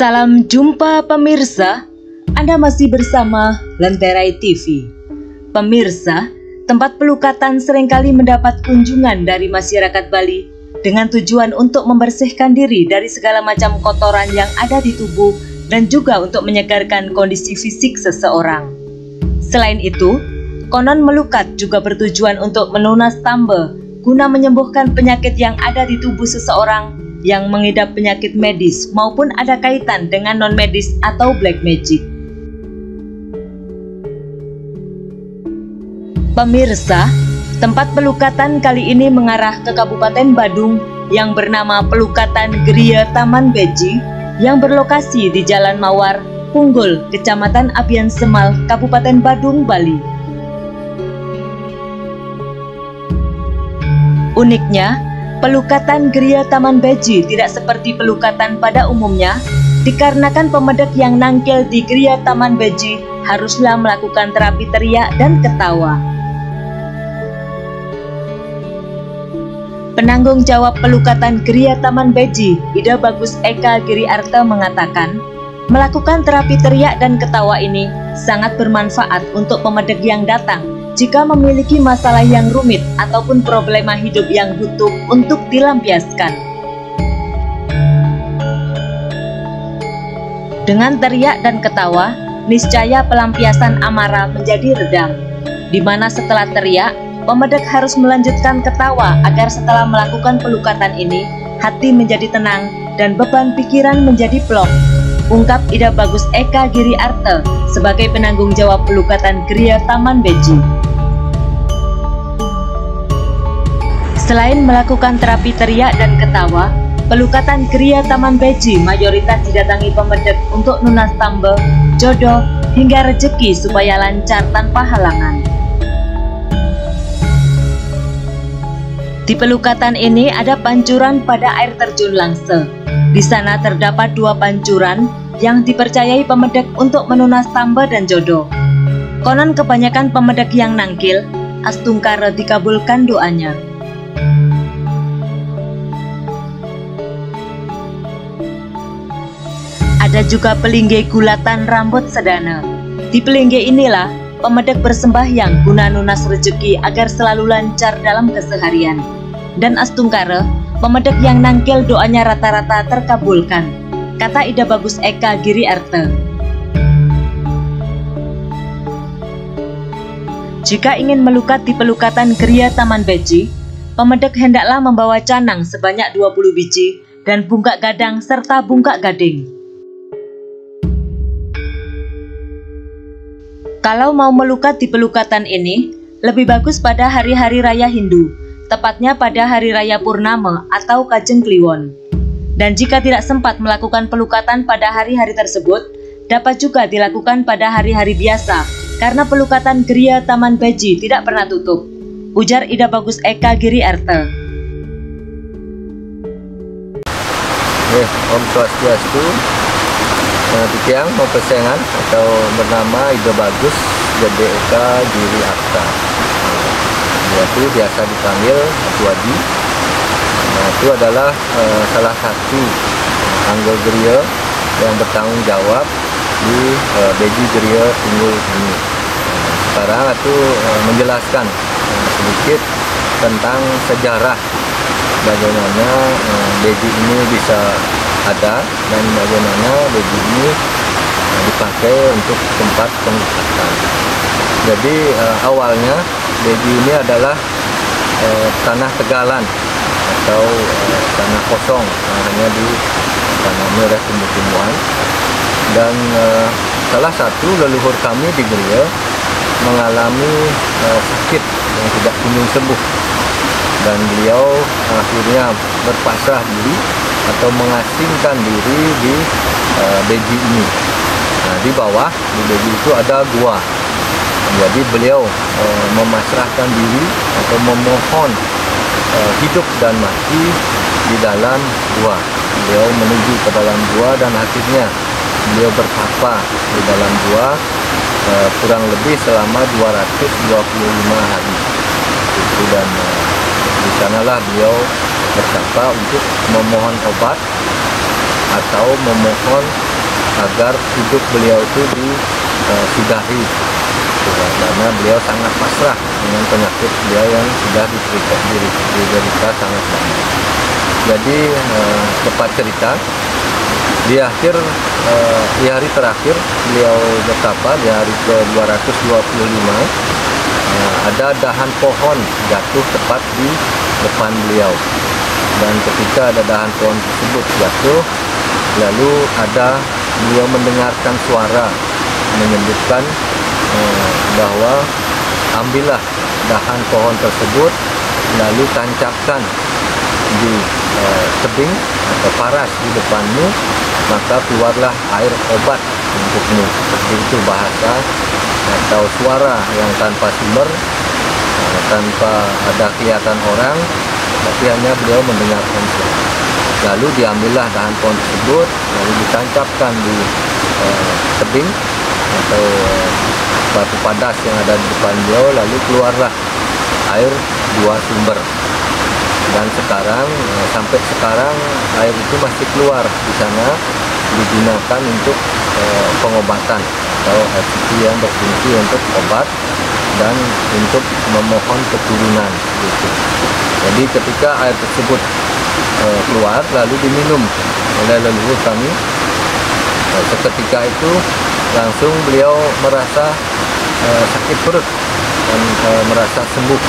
Salam jumpa pemirsa, Anda masih bersama Lenterai TV. Pemirsa, tempat pelukatan sering kali mendapat kunjungan dari masyarakat Bali dengan tujuan untuk membersihkan diri dari segala macam kotoran yang ada di tubuh dan juga untuk menyegarkan kondisi fisik seseorang. Selain itu, konon melukat juga bertujuan untuk menunas tambe guna menyembuhkan penyakit yang ada di tubuh seseorang yang mengidap penyakit medis maupun ada kaitan dengan non-medis atau black magic. Pemirsa, tempat pelukatan kali ini mengarah ke Kabupaten Badung yang bernama Pelukatan Geria Taman Beji yang berlokasi di Jalan Mawar, Punggul, Kecamatan Apian Semal, Kabupaten Badung, Bali. Uniknya, pelukatan Geria Taman Beji tidak seperti pelukatan pada umumnya, dikarenakan pemedek yang nangkil di Geria Taman Beji haruslah melakukan terapi teriak dan ketawa. Penanggung jawab pelukatan Geria Taman Beji, Ida Bagus Eka Giri Arta mengatakan, melakukan terapi teriak dan ketawa ini sangat bermanfaat untuk pemedek yang datang jika memiliki masalah yang rumit ataupun problema hidup yang butuh untuk dilampiaskan. Dengan teriak dan ketawa, niscaya pelampiasan amarah menjadi redam, di mana setelah teriak, pemedek harus melanjutkan ketawa agar setelah melakukan pelukatan ini, hati menjadi tenang dan beban pikiran menjadi plong. Ungkap Ida Bagus Eka Giri Arte sebagai penanggung jawab pelukatan Gria Taman Beji. Selain melakukan terapi teriak dan ketawa, pelukatan Gria Taman Beji mayoritas didatangi pemedek untuk nunas tambel, jodoh, hingga rezeki supaya lancar tanpa halangan. Di pelukatan ini ada pancuran pada air terjun Langse. Di sana terdapat dua pancuran yang dipercayai pemedek untuk menunas tambah dan jodoh. Konon kebanyakan pemedek yang nangkil, Astungkara dikabulkan doanya. Ada juga pelingge gulatan rambut sedana. Di pelingge inilah pemedek bersembahyang guna nunas rezeki agar selalu lancar dalam keseharian. Dan Astungkara, pemedek yang nangkil doanya rata-rata terkabulkan. Kata Ida Bagus Eka Giri Arte. Jika ingin melukat di pelukatan Geria Taman Beji, pemedek hendaklah membawa canang sebanyak 20 biji dan bungkak gadang serta bungkak gading. Kalau mau melukat di pelukatan ini, lebih bagus pada hari-hari raya Hindu, tepatnya pada hari raya Purnama atau Kajeng Kliwon. Dan jika tidak sempat melakukan pelukatan pada hari-hari tersebut, dapat juga dilakukan pada hari-hari biasa, karena pelukatan Geria Taman Baji tidak pernah tutup. Ujar Ida Bagus Eka Giri Arte. Ya, Om Swastiastu, uh, Tikiang Mempersaingan atau bernama Ido Bagus JDK Giri Akta uh, yaitu biasa dipanggil Atu Adi nah, itu adalah uh, salah satu anggota geria yang bertanggung jawab di uh, Beji Geria Tunggul ini uh, sekarang itu uh, menjelaskan uh, sedikit tentang sejarah bagaimana uh, Beji ini bisa ada dan bagaimana baju ini uh, dipakai untuk tempat pengangkatan. Jadi uh, awalnya baju ini adalah uh, tanah tegalan atau uh, tanah kosong uh, hanya di tanah oleh tumbuh-tumbuhan dan uh, salah satu leluhur kami di Geria mengalami uh, sakit yang tidak kunjung sembuh dan beliau akhirnya berpasrah diri atau mengasingkan diri di uh, Beji ini. Nah, di bawah di Beji itu ada gua. Jadi beliau uh, memasrahkan diri atau memohon uh, hidup dan mati di dalam gua. Beliau menuju ke dalam gua dan akhirnya beliau bertapa di dalam gua uh, kurang lebih selama 225 hari. Itu dan uh, di sanalah beliau berkata untuk memohon obat atau memohon agar hidup beliau itu disudahi karena beliau sangat pasrah dengan penyakit beliau yang sudah diderita, diderita sangat lama. Jadi eh, tepat cerita di akhir eh, di hari terakhir beliau betapa di hari ke 225 eh, ada dahan pohon jatuh tepat di depan beliau dan ketika ada dahan pohon tersebut jatuh lalu ada beliau mendengarkan suara menyebutkan eh, bahwa ambillah dahan pohon tersebut lalu tancapkan di eh, tebing atau paras di depanmu maka keluarlah air obat untukmu. Seperti itu bahasa atau suara yang tanpa sumber eh, tanpa ada kelihatan orang tapi hanya beliau mendengarkan suara. Lalu diambillah dahan pohon tersebut lalu ditancapkan di eh, tebing atau batu padas yang ada di depan beliau lalu keluarlah air dua sumber dan sekarang eh, sampai sekarang air itu masih keluar di sana digunakan untuk eh, pengobatan atau air yang berfungsi untuk obat dan untuk memohon keturunan gitu. Jadi ketika air tersebut eh, keluar lalu diminum oleh leluhur kami seketika itu langsung beliau merasa uh, sakit perut dan uh, merasa sembuh.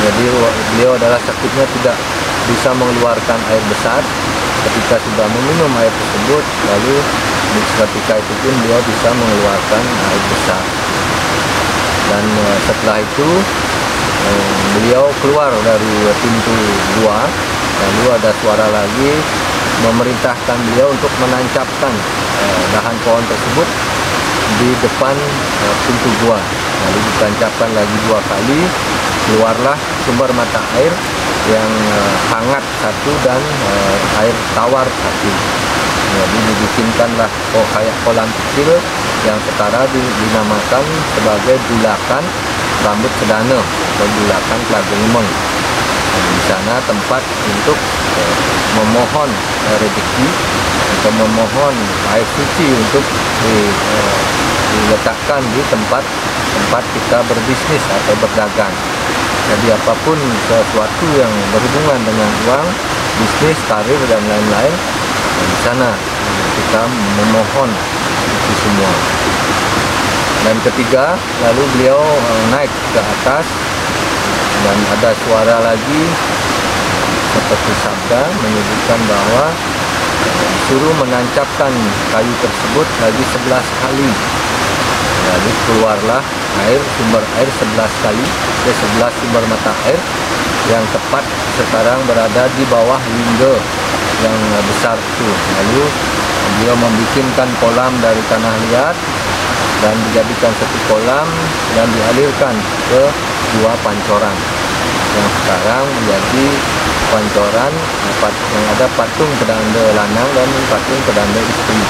Jadi beliau adalah sakitnya tidak bisa mengeluarkan air besar. Ketika sudah meminum air tersebut lalu ketika itu pun beliau bisa mengeluarkan air besar. Dan uh, setelah itu uh, beliau keluar dari pintu gua. Lalu ada suara lagi memerintahkan beliau untuk menancapkan uh, dahan pohon tersebut di depan uh, pintu gua. Lalu ditancapkan lagi dua kali keluarlah sumber mata air yang uh, hangat satu dan uh, air tawar satu. Jadi dibikinkanlah oh, kayak kolam kecil yang sekarang dinamakan sebagai bulakan rambut sedana atau bulakan telaga lemeng di sana tempat untuk uh, memohon uh, rezeki atau memohon air suci untuk di, uh, diletakkan di tempat tempat kita berbisnis atau berdagang. Jadi apa pun sesuatu yang berhubungan dengan uang, bisnis, karir dan lain-lain, di sana kita memohon itu semua. Dan ketiga, lalu beliau uh, naik ke atas dan ada suara lagi seperti sabda menyebutkan bahwa suruh menancapkan kayu tersebut lagi 11 kali lalu keluarlah air sumber air 11 kali ke 11 sumber mata air yang tepat sekarang berada di bawah window yang besar itu. Lalu dia membikinkan kolam dari tanah liat dan dijadikan satu kolam dan dialirkan ke dua pancoran. Yang sekarang menjadi pancoran yang ada patung pedanda lanang dan patung pedanda istri.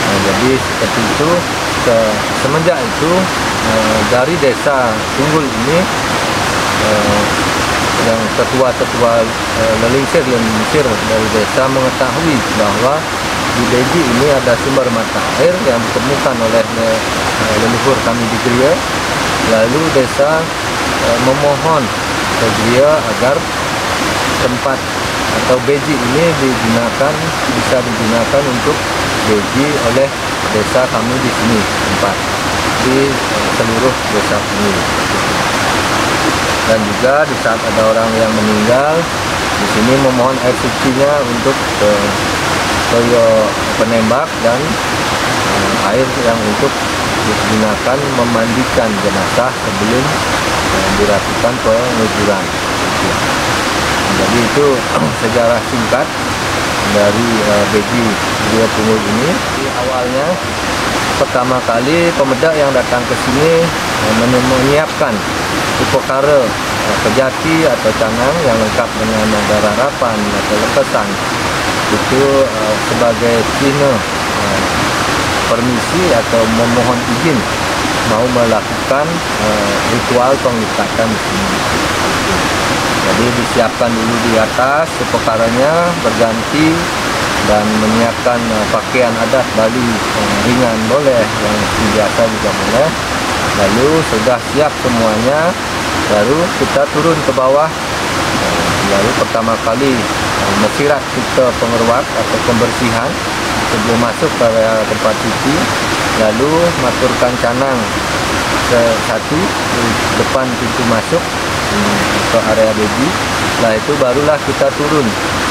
Nah, jadi seperti itu ke, semenjak itu eh, dari desa Tunggul ini eh, yang ketua-ketua eh, lelingsir lelingsir dari desa mengetahui bahwa di Beji ini ada sumber mata air yang ditemukan oleh eh, leluhur kami di Gria. Lalu desa eh, memohon ke Gria agar tempat atau beji ini digunakan bisa digunakan untuk beji oleh desa kami di sini tempat di seluruh desa ini. Dan juga di saat ada orang yang meninggal di sini memohon air sucinya untuk eh, toyo penembak dan eh, air yang untuk digunakan memandikan jenazah sebelum eh, dilakukan penguburan jadi itu sejarah singkat dari uh, Beji Dua Punggul ini. Di awalnya pertama kali pemedak yang datang ke sini uh, menyiapkan upekara uh, kejati atau canang yang lengkap dengan ada rarapan atau lepesan. Itu uh, sebagai cina uh, permisi atau memohon izin mau melakukan uh, ritual pengikatan sini jadi disiapkan dulu di atas sepekaranya berganti dan menyiapkan uh, pakaian adat Bali yang ringan. Boleh yang biasa juga boleh. Lalu sudah siap semuanya lalu kita turun ke bawah. Lalu pertama kali mesirat kita pengeruat atau pembersihan sebelum masuk ke tempat cuci. Lalu maturkan canang satu di depan pintu masuk ke area baby setelah itu barulah kita turun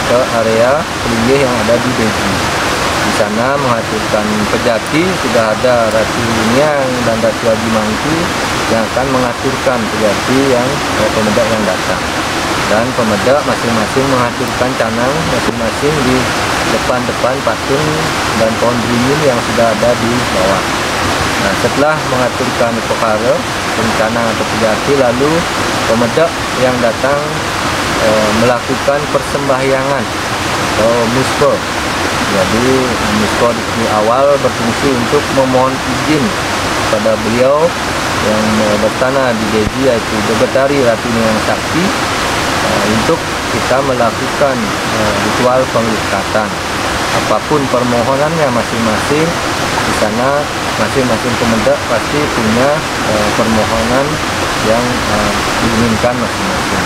ke area pelinggih yang ada di Beji. Di sana menghasilkan pejati sudah ada Ratu Niang dan Ratu Haji Mangku yang akan mengaturkan pejati yang eh, pemedak yang datang. Dan pemedak masing-masing mengaturkan canang masing-masing di depan-depan patung dan pohon beringin yang sudah ada di bawah. Nah, setelah mengaturkan perkara rencana atau pejati lalu pemedak yang datang e, melakukan persembahyangan atau musbah. Jadi musbah di awal berfungsi untuk memohon izin pada beliau yang bertanah di Deji yaitu Begetari Ratu yang Sakti e, untuk kita melakukan e, ritual penglukatan. Apa pun permohonannya masing-masing sana masing-masing pemedak pasti punya e, permohonan yang e, diinginkan masing-masing.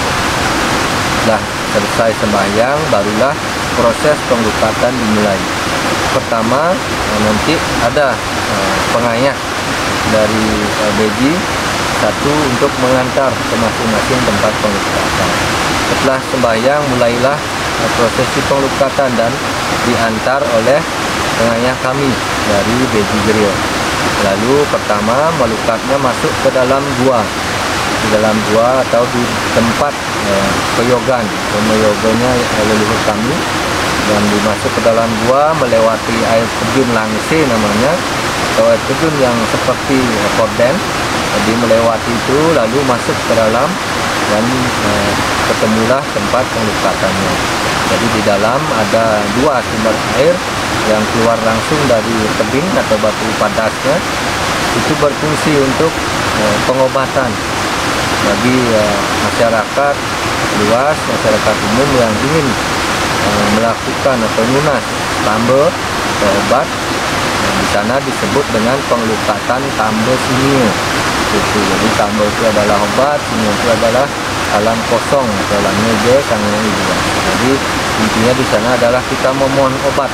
Setelah selesai sembahyang barulah proses penglukatan dimulai. Pertama eh, nanti ada uh, pengayah dari uh, beji satu untuk mengantar ke masing-masing tempat penglukatan setelah sembahyang mulailah uh, prosesi penglukatan dan diantar oleh pengayah kami dari beji Grill lalu pertama melukatnya masuk ke dalam gua. Di dalam gua atau di tempat eh, peyogan. Pemeyoganya eh, leluhur kami. Dan dimasuk ke dalam gua melewati air terjun Langse namanya. Atau air terjun yang seperti eh, korden jadi melewati itu lalu masuk ke dalam dan eh, ketemulah tempat pengukatannya jadi di dalam ada dua sumber air yang keluar langsung dari tebing atau batu padasnya itu berfungsi untuk eh, pengobatan bagi uh, masyarakat luas, masyarakat umum yang ingin melakukan atau lunas tambah obat di sana disebut dengan pengelukatan tambah sinio itu jadi tambah itu adalah obat sinio itu adalah alam kosong atau alam meja sangat juga jadi intinya di sana adalah kita memohon obat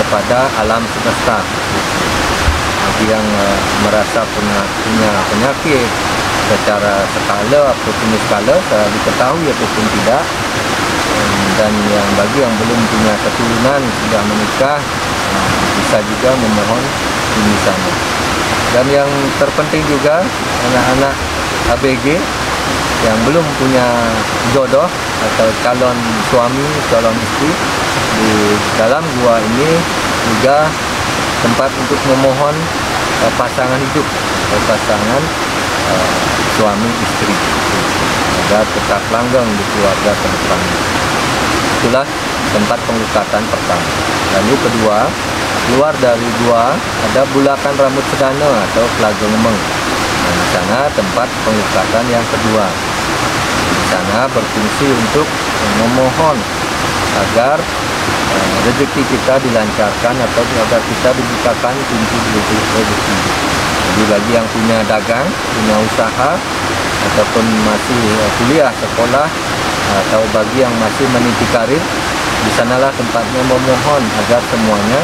kepada alam semesta. Bagi yang uh, merasa punya, punya penyakit secara skala ataupun skala secara diketahui ataupun tidak. Dan yang bagi yang belum punya keturunan sudah menikah bisa juga memohon di sana. Dan yang terpenting juga anak-anak ABG yang belum punya jodoh atau calon suami calon istri di dalam gua ini juga tempat untuk memohon uh, pasangan hidup atau pasangan uh, suami istri agar tetap langgeng di keluarga ke depan. Itulah tempat penglukatan pertama. Lalu kedua, keluar dari gua ada bulakan rambut sedana atau pelaga lemeng. Dan di sana tempat penglukatan yang kedua. Sana berfungsi untuk memohon agar uh, rezeki kita dilancarkan atau agar kita dibukakan pintu-pintu rezeki. Jadi bagi yang punya dagang, punya usaha ataupun masih kuliah sekolah atau bagi yang masih meniti karir, di sanalah tempatnya memohon agar semuanya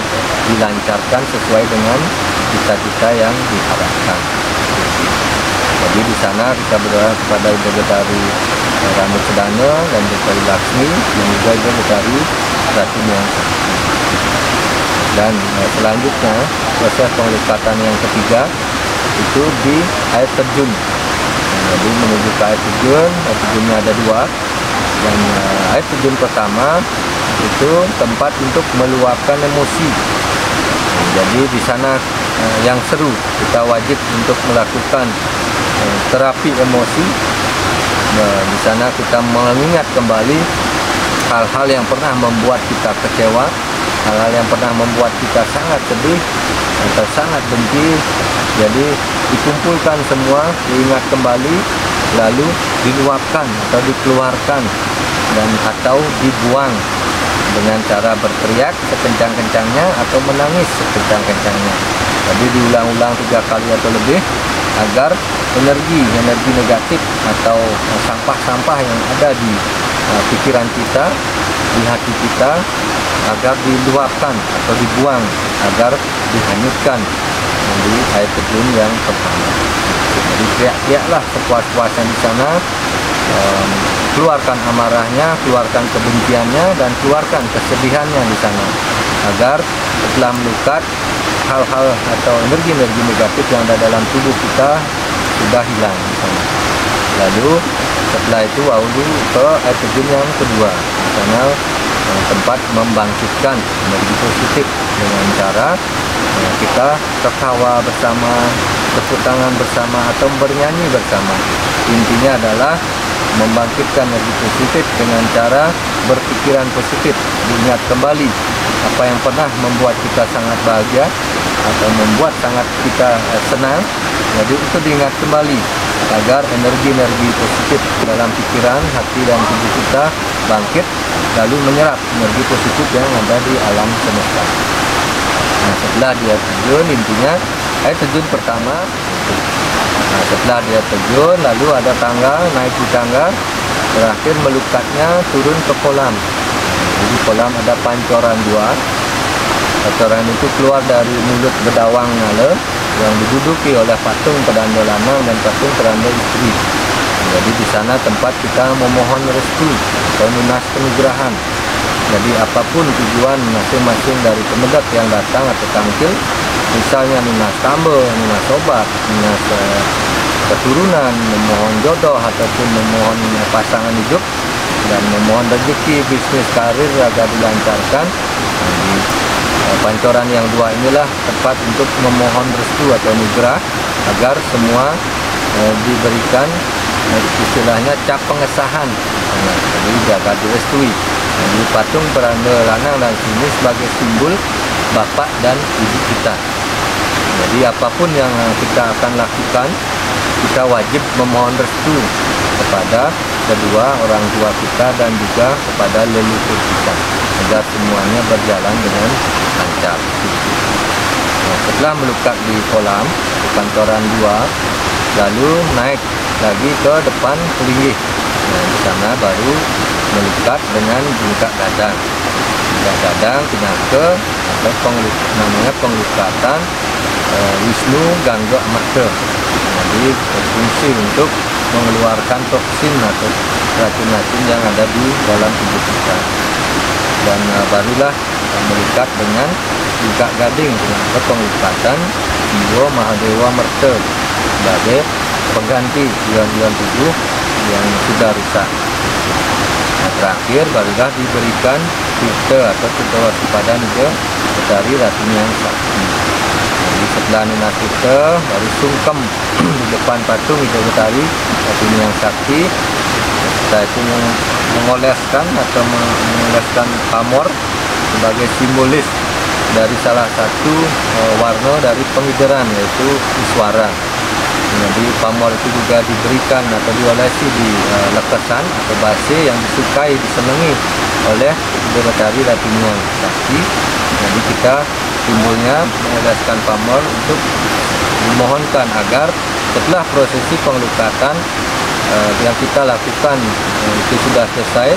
dilancarkan sesuai dengan cita-cita yang diharapkan. Jadi di sana kita berdoa kepada Ibu Betari uh, Rambut Sedana dan Betari Laksmi yang juga Ibu Betari yang Dan uh, selanjutnya proses pengelukatan yang ketiga itu di air terjun. Jadi menuju ke air terjun air terjunnya ada dua. Dan uh, air terjun pertama itu tempat untuk meluapkan emosi. Jadi di sana yang seru kita wajib untuk melakukan terapi emosi uh, di sana kita mengingat kembali hal-hal yang pernah membuat kita kecewa hal-hal yang pernah membuat kita sangat sedih atau sangat benci jadi dikumpulkan semua diingat kembali lalu diluapkan atau dikeluarkan dan atau dibuang dengan cara berteriak sekencang-kencangnya atau menangis sekencang-kencangnya. Jadi diulang-ulang tiga kali atau lebih agar energi energi negatif atau sampah-sampah yang ada di uh, pikiran kita, di hati kita agar diluapkan atau dibuang agar dihanyutkan di air terjun yang pertama. Jadi teriak-teriaklah sepuas-puasnya di sana, um, keluarkan amarahnya, keluarkan kebenciannya, dan keluarkan kesedihannya di sana agar setelah melukat hal-hal atau energi-energi negatif yang ada dalam tubuh kita sudah hilang di sana. Lalu setelah itu Waulu ke air terjun yang kedua, di sana eh, tempat membangkitkan energi positif dengan cara eh, kita tertawa bersama, tepuk tangan bersama atau bernyanyi bersama. Intinya adalah membangkitkan energi positif dengan cara berpikiran positif, diingat kembali apa yang pernah membuat kita sangat bahagia atau membuat sangat kita eh, senang. Jadi itu diingat kembali agar energi-energi positif dalam pikiran, hati dan tubuh kita bangkit lalu menyerap energi positif yang ada di alam semesta. Nah setelah dia terjun intinya air terjun pertama nah setelah dia terjun lalu ada tangga naik di tangga terakhir melukatnya turun ke kolam jadi kolam ada pancoran dua Kotoran itu keluar dari mulut bedawang ngale yang diduduki oleh patung pedanda lanang dan patung pedanda istri. Jadi di sana tempat kita memohon restu atau lunas penugrahan. Jadi apa pun tujuan masing-masing dari pemedak yang datang atau tampil, misalnya lunas tambah, lunas obat, lunas uh, keturunan, memohon jodoh ataupun memohon pasangan hidup dan memohon rezeki bisnis karir agar dilancarkan. Jadi, Eh, pancoran yang dua inilah tempat untuk memohon restu atau nugrah agar semua eh, diberikan eh, istilahnya cap pengesahan. Jadi jaga direstui. Jadi patung peranda lanang dan sini sebagai simbol bapak dan ibu kita jadi apa pun yang kita akan lakukan kita wajib memohon restu kepada kedua orang tua kita dan juga kepada leluhur kita agar semuanya berjalan dengan lancar. Nah, setelah melukat di kolam kantoran dua, lalu naik lagi ke depan kelinggih. Nah, di sana baru melukat dengan bungkak dadang. Bungkak dadang pindah ke atau namanya pengelukatan uh, Wisnu Gangga Mata. Jadi berfungsi untuk mengeluarkan toksin atau racun-racun yang ada di dalam tubuh kita dan uh, barulah uh, melikat dengan juga gading dengan penglipatan Jiwa Mahadewa Merta sebagai pengganti bulan-bulan tubuh yang sudah rusak. Nah, terakhir barulah diberikan kita atau kita sepadan ke dari Ratu yang sakti. Setelah nina kita baru sungkem di depan patung itu Betari Ratu yang sakti. Setelah itu mengoleskan atau mengoleskan pamor sebagai simbolis dari salah satu uh, warna dari pengidaran yaitu iswara. Jadi pamor itu juga diberikan atau diolesi di uh, lepesan atau base yang disukai disenangi oleh Demetari Ratunya Sakti. Jadi kita simbolnya mengoleskan pamor untuk dimohonkan agar setelah prosesi pengelukatan uh, yang kita lakukan uh, itu sudah selesai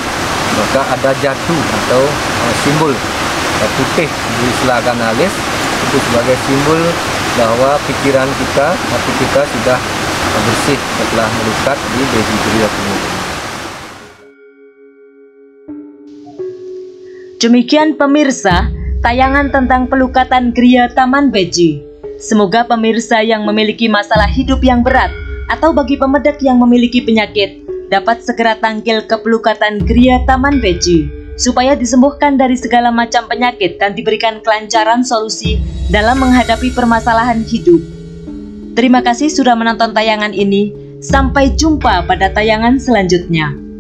maka ada jatuh atau uh, simbol uh, putih di selagan alis itu sebagai simbol bahwa pikiran kita hati kita sudah bersih setelah melukat di Deji Kriya Demikian pemirsa, tayangan tentang pelukatan Gria Taman Beji. Semoga pemirsa yang memiliki masalah hidup yang berat atau bagi pemedak yang memiliki penyakit dapat segera tangkil ke pelukatan Gria Taman Beji supaya disembuhkan dari segala macam penyakit dan diberikan kelancaran solusi dalam menghadapi permasalahan hidup. Terima kasih sudah menonton tayangan ini. Sampai jumpa pada tayangan selanjutnya.